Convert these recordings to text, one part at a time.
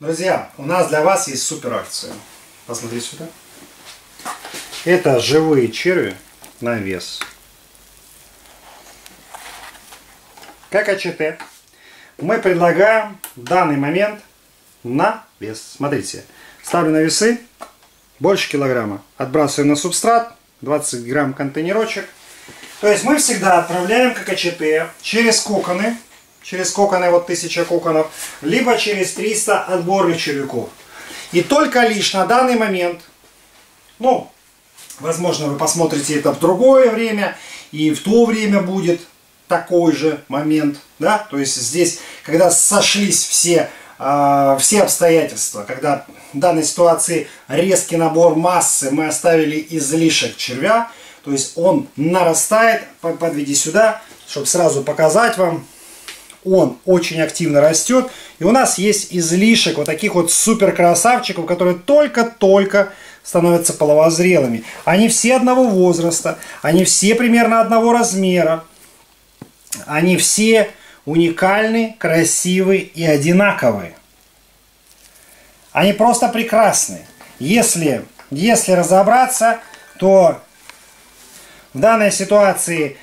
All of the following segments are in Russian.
Друзья, у нас для вас есть супер акция. Посмотрите сюда. Это живые черви на вес. Как АЧТ, мы предлагаем в данный момент на вес. Смотрите, ставлю на весы, больше килограмма. Отбрасываем на субстрат, 20 грамм контейнерочек. То есть мы всегда отправляем как АЧТ через коконы, через коконы, вот 1000 коконов, либо через 300 отборных червяков. И только лишь на данный момент, ну, возможно, вы посмотрите это в другое время, и в то время будет такой же момент, да, то есть здесь, когда сошлись все, э, все обстоятельства, когда в данной ситуации резкий набор массы, мы оставили излишек червя, то есть он нарастает, подведи сюда, чтобы сразу показать вам, он очень активно растет. И у нас есть излишек вот таких вот супер красавчиков, которые только-только становятся половозрелыми. Они все одного возраста, они все примерно одного размера. Они все уникальны, красивые и одинаковые. Они просто прекрасны. Если, если разобраться, то в данной ситуации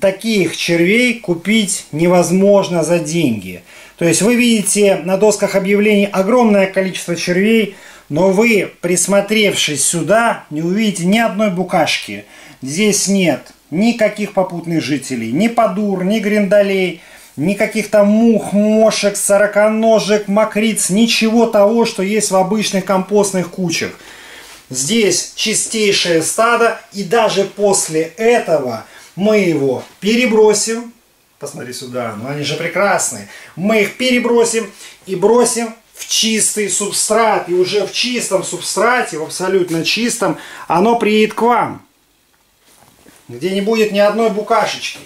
таких червей купить невозможно за деньги. То есть вы видите на досках объявлений огромное количество червей, но вы, присмотревшись сюда, не увидите ни одной букашки. Здесь нет никаких попутных жителей, ни подур, ни гриндалей, никаких там мух, мошек, сороконожек, мокриц, ничего того, что есть в обычных компостных кучах. Здесь чистейшее стадо, и даже после этого мы его перебросим. Посмотри сюда, ну они же прекрасные. Мы их перебросим и бросим в чистый субстрат. И уже в чистом субстрате, в абсолютно чистом, оно приедет к вам. Где не будет ни одной букашечки.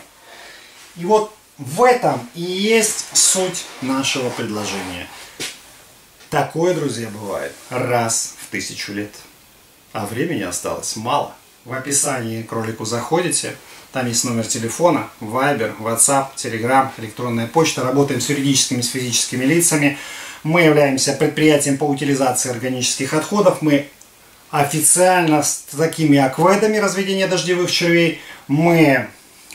И вот в этом и есть суть нашего предложения. Такое, друзья, бывает раз в тысячу лет. А времени осталось мало. В описании к ролику заходите, там есть номер телефона, Viber, WhatsApp, Telegram, электронная почта. Работаем с юридическими, с физическими лицами. Мы являемся предприятием по утилизации органических отходов. Мы официально с такими акведами разведения дождевых червей. Мы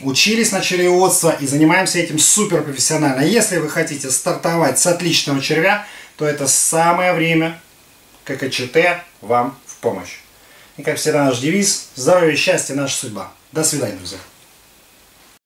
учились на червеводство и занимаемся этим супер профессионально. Если вы хотите стартовать с отличного червя, то это самое время, ККЧТ, вам в помощь. И как всегда наш девиз – здоровье счастье – наша судьба. До свидания, друзья.